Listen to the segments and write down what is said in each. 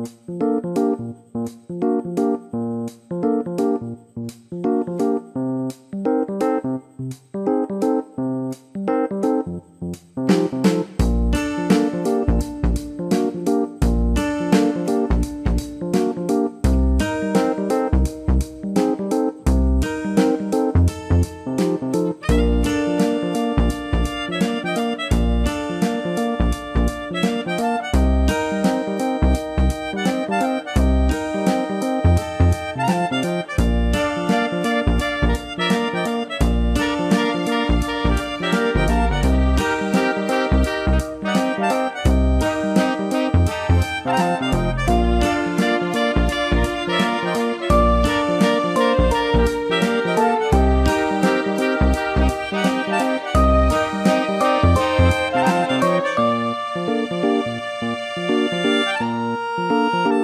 Música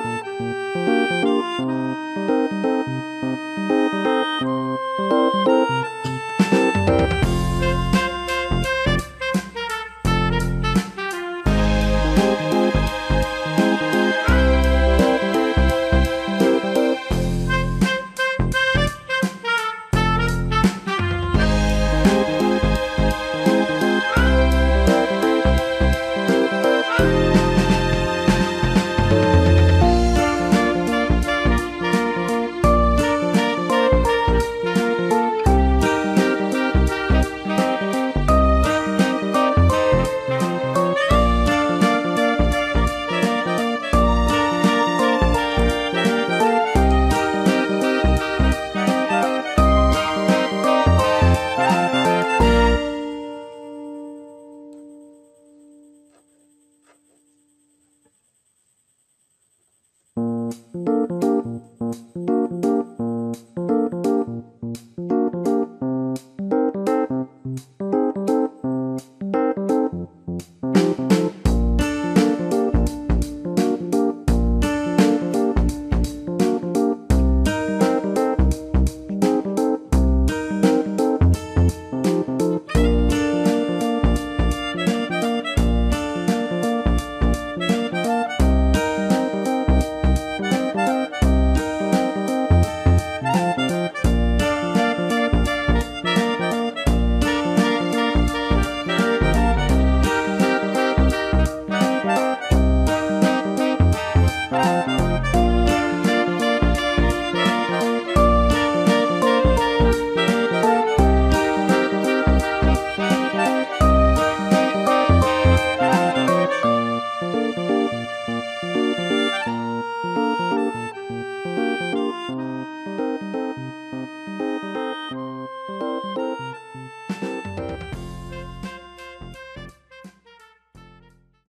Thank you.